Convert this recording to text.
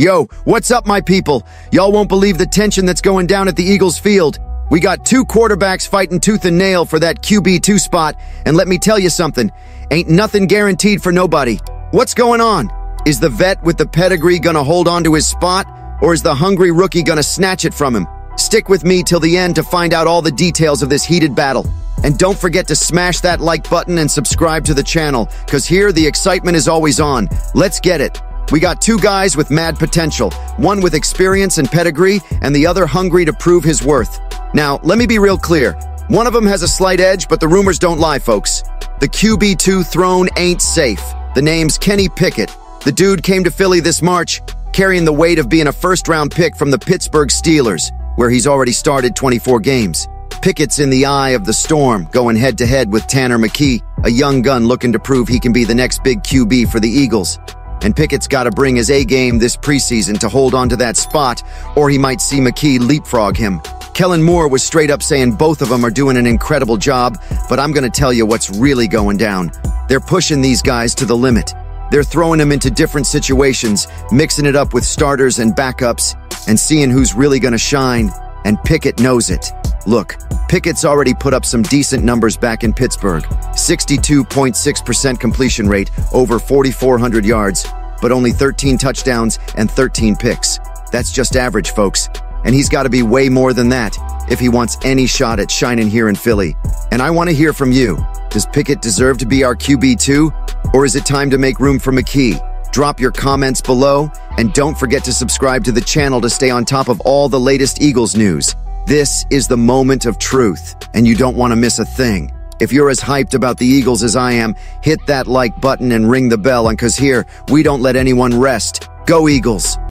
Yo, what's up, my people? Y'all won't believe the tension that's going down at the Eagles field. We got two quarterbacks fighting tooth and nail for that QB2 spot, and let me tell you something, ain't nothing guaranteed for nobody. What's going on? Is the vet with the pedigree gonna hold on to his spot, or is the hungry rookie gonna snatch it from him? Stick with me till the end to find out all the details of this heated battle. And don't forget to smash that like button and subscribe to the channel, cause here the excitement is always on. Let's get it. We got two guys with mad potential, one with experience and pedigree, and the other hungry to prove his worth. Now, let me be real clear. One of them has a slight edge, but the rumors don't lie, folks. The QB2 throne ain't safe. The name's Kenny Pickett. The dude came to Philly this March, carrying the weight of being a first-round pick from the Pittsburgh Steelers, where he's already started 24 games. Pickett's in the eye of the storm, going head-to-head -head with Tanner McKee, a young gun looking to prove he can be the next big QB for the Eagles. And Pickett's got to bring his A game this preseason to hold on to that spot, or he might see McKee leapfrog him. Kellen Moore was straight up saying both of them are doing an incredible job, but I'm going to tell you what's really going down. They're pushing these guys to the limit. They're throwing them into different situations, mixing it up with starters and backups, and seeing who's really going to shine. And Pickett knows it. Look, Pickett's already put up some decent numbers back in Pittsburgh. 62.6% completion rate, over 4,400 yards, but only 13 touchdowns and 13 picks. That's just average, folks. And he's got to be way more than that if he wants any shot at shining here in Philly. And I want to hear from you. Does Pickett deserve to be our QB2? Or is it time to make room for McKee? Drop your comments below, and don't forget to subscribe to the channel to stay on top of all the latest Eagles news. This is the moment of truth, and you don't want to miss a thing. If you're as hyped about the Eagles as I am, hit that like button and ring the bell, and cause here, we don't let anyone rest. Go Eagles!